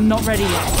I'm not ready yet.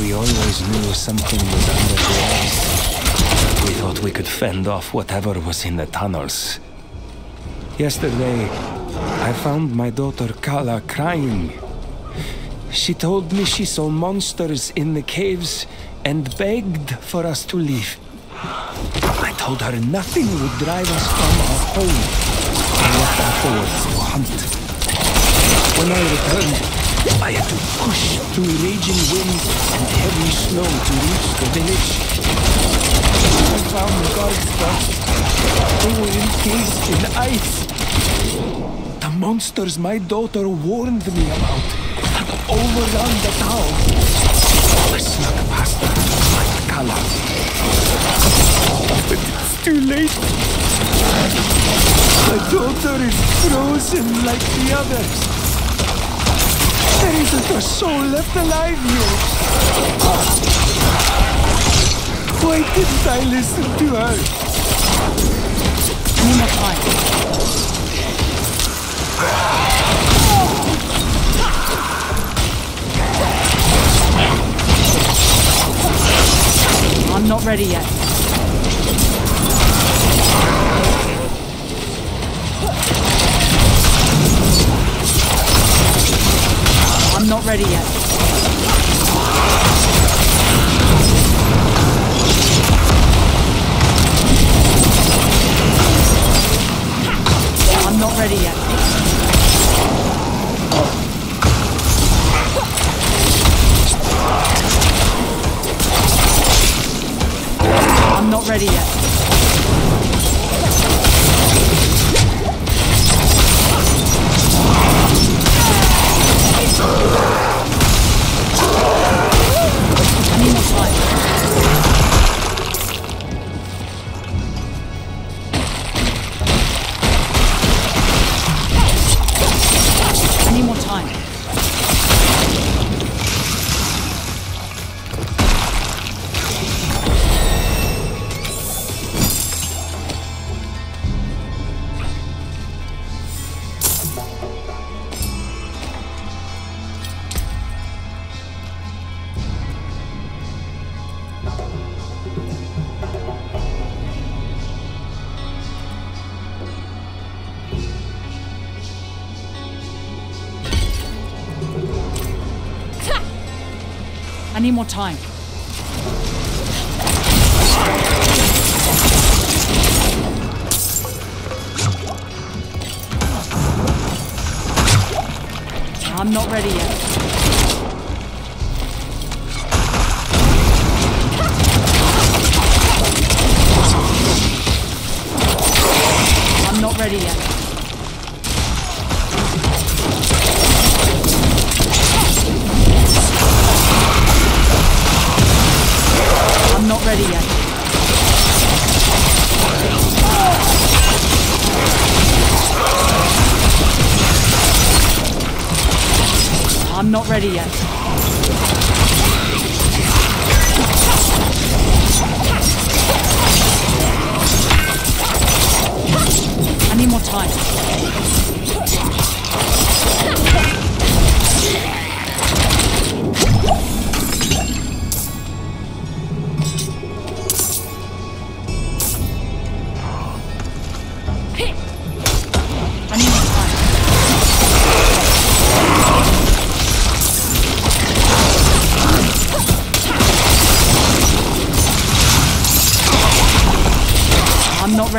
We always knew something was under the ice. We thought we could fend off whatever was in the tunnels. Yesterday, I found my daughter Kala crying. She told me she saw monsters in the caves and begged for us to leave. I told her nothing would drive us from our home. I left afterwards to hunt. When I returned, I had to push through raging winds and heavy snow to reach the village. I found guards dogs. They were encased in ice. The monsters my daughter warned me about had overrun the town. I snuck past them like Kala. But it's too late. My daughter is frozen like the others. Isn't a soul left alive here. Why didn't I listen to her? More time? I'm not ready yet. I need more time. I'm not ready yet. I'm not ready yet. I need more time.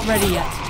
not ready yet.